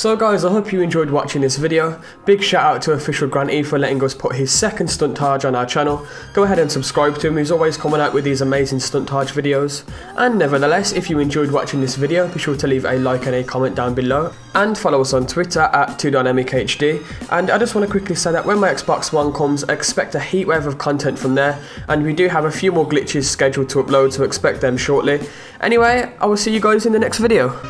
So guys, I hope you enjoyed watching this video. Big shout out to official Grant E for letting us put his second stuntage on our channel. Go ahead and subscribe to him, he's always coming out with these amazing stuntage videos. And nevertheless, if you enjoyed watching this video, be sure to leave a like and a comment down below. And follow us on Twitter at 2dynamichd. And I just want to quickly say that when my Xbox One comes, expect a heatwave of content from there. And we do have a few more glitches scheduled to upload, so expect them shortly. Anyway, I will see you guys in the next video.